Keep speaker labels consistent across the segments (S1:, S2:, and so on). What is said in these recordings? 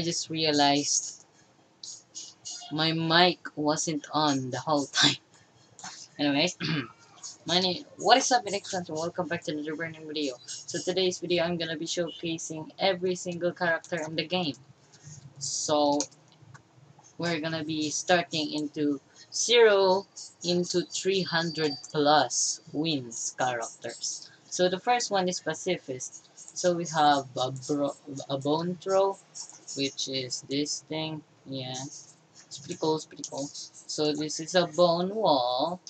S1: I just realized my mic wasn't on the whole time. Anyways, my name, what is up, Nixon, and welcome back to another brand new video. So today's video, I'm gonna be showcasing every single character in the game. So we're gonna be starting into 0 into 300 plus wins characters. So the first one is pacifist. So we have a, bro a bone throw, which is this thing. Yeah, it's pretty cool. It's pretty cool. So this is a bone wall.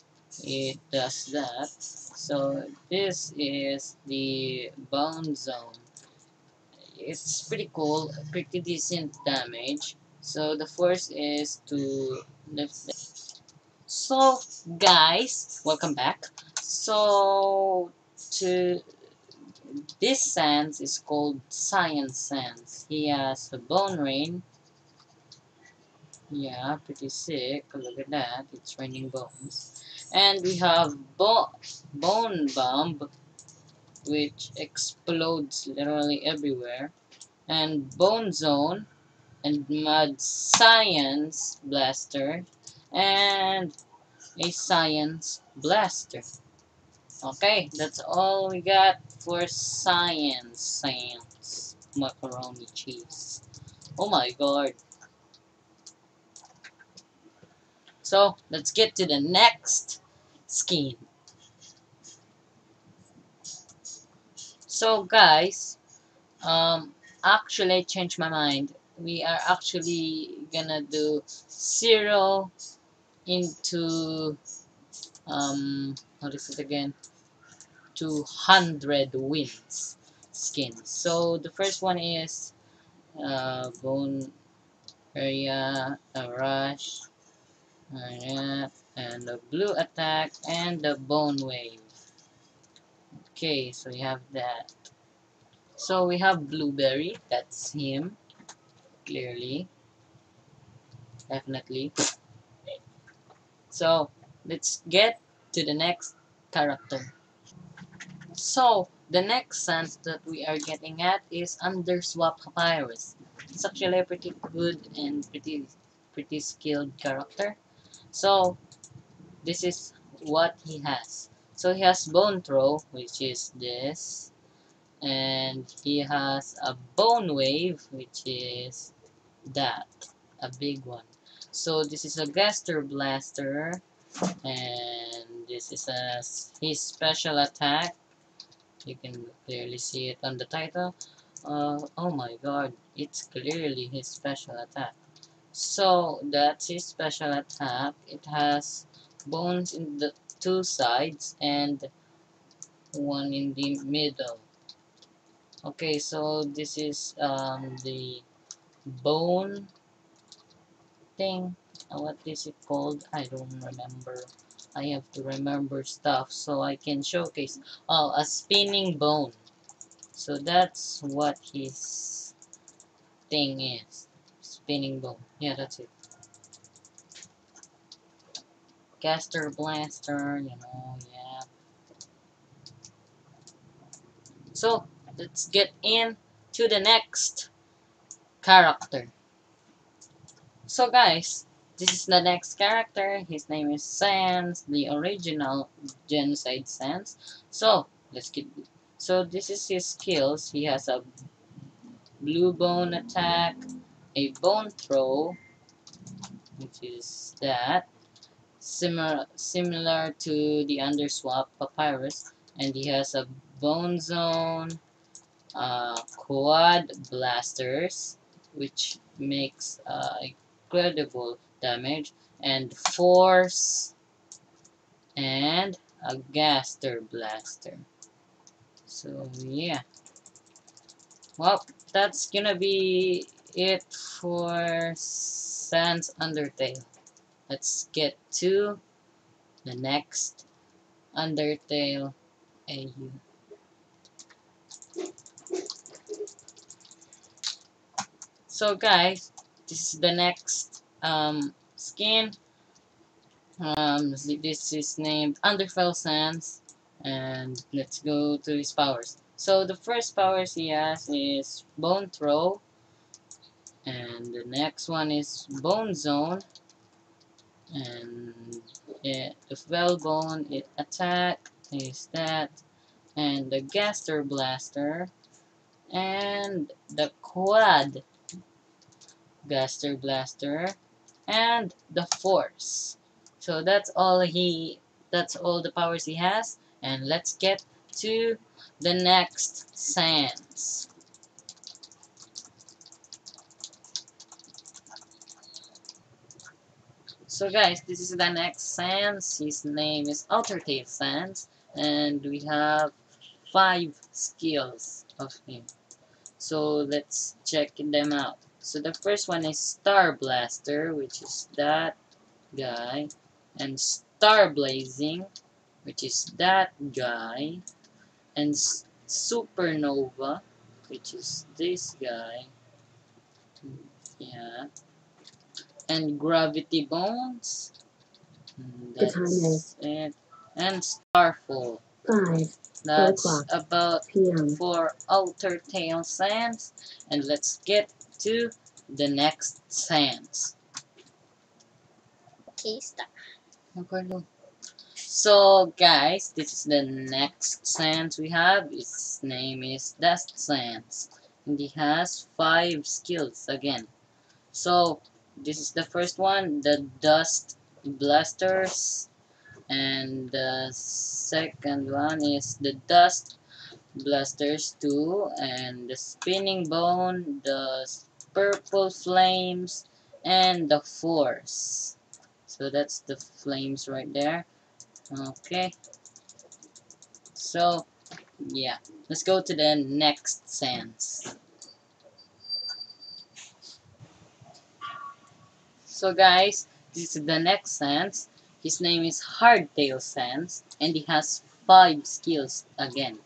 S1: It does that. So this is the bone zone. It's pretty cool. Pretty decent damage. So the first is to lift. So guys, welcome back. So to this Sans is called Science Sans. He has a bone rain. Yeah, pretty sick. Look at that. It's raining bones. And we have bo Bone Bomb, which explodes literally everywhere. And Bone Zone, and Mud Science Blaster, and a Science Blaster. Okay, that's all we got for science. Science. Macaroni cheese. Oh my god. So, let's get to the next skin. So, guys, um, actually, changed my mind. We are actually gonna do zero into um, what is it again? 200 wins skin. So the first one is uh, bone area, a rush, and the blue attack, and the bone wave. Okay, so we have that. So we have blueberry, that's him, clearly, definitely. So let's get to the next character. So, the next sense that we are getting at is Underswap Papyrus. It's actually a pretty good and pretty pretty skilled character. So, this is what he has. So, he has Bone Throw, which is this. And he has a Bone Wave, which is that. A big one. So, this is a Gaster Blaster. And this is a, his special attack you can clearly see it on the title. Uh, oh my god it's clearly his special attack. So that's his special attack. It has bones in the two sides and one in the middle. Okay so this is um, the bone thing. Uh, what is it called? I don't remember I have to remember stuff so I can showcase. Oh, a spinning bone. So that's what his thing is. Spinning bone. Yeah, that's it. Gaster Blaster, you know, yeah. So, let's get in to the next character. So guys, this is the next character. His name is Sans, the original Genocide Sans. So, let's get... So, this is his skills. He has a blue bone attack, a bone throw, which is that. Similar, similar to the Underswap Papyrus. And he has a bone zone, uh, quad blasters, which makes uh, incredible damage and force and a gaster blaster. So yeah. Well that's gonna be it for Sans Undertale. Let's get to the next Undertale AU so guys this is the next um, skin. Um, this is named Underfell Sans and let's go to his powers. So the first powers he has is Bone Throw, and the next one is bone zone and it, if well bone it attack is that and the gaster blaster and the quad gaster blaster and the force so that's all he that's all the powers he has and let's get to the next sans So guys, this is the next Sans. His name is Outertale Sans. And we have five skills of him. So let's check them out. So the first one is Star Blaster, which is that guy. And Star Blazing, which is that guy. And Supernova, which is this guy. Yeah and gravity bones. That's it. And starfall.
S2: Five.
S1: That's about
S2: PM.
S1: for Outertale sans. And let's get to the next sans.
S3: Okay, start.
S1: So guys, this is the next sans we have. His name is Dust Sans. And he has five skills again. So this is the first one the dust blasters and the second one is the dust blasters 2 and the spinning bone the purple flames and the force so that's the flames right there okay so yeah let's go to the next sans So guys, this is the next sans. His name is Hardtail Sans and he has five skills again.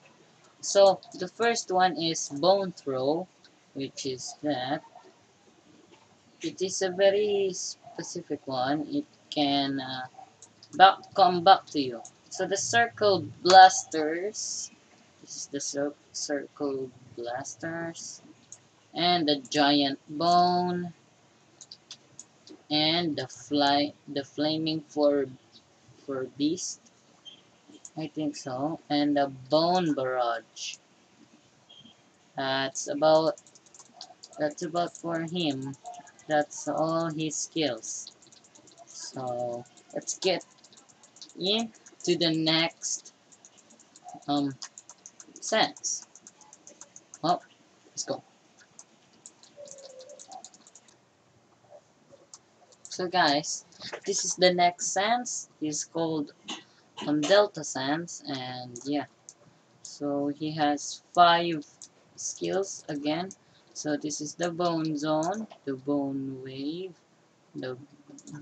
S1: So the first one is Bone Throw, which is that. It is a very specific one. It can uh, back come back to you. So the Circle Blasters, this is the cir Circle Blasters, and the Giant Bone, and the fly the flaming for for beast I think so and the bone barrage that's about that's about for him that's all his skills so let's get in to the next um sans well let's go So guys, this is the next sans. He's called um, Delta Sans and yeah. So he has five skills again. So this is the bone zone, the bone wave, the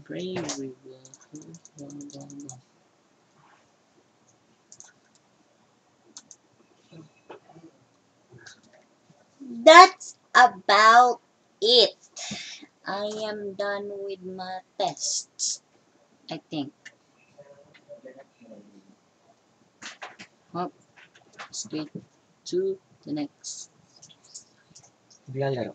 S1: brave
S3: That's about it. I am done with my tests.
S1: I think. Hop. Straight to the next.
S2: ブ
S1: リアンジャロ。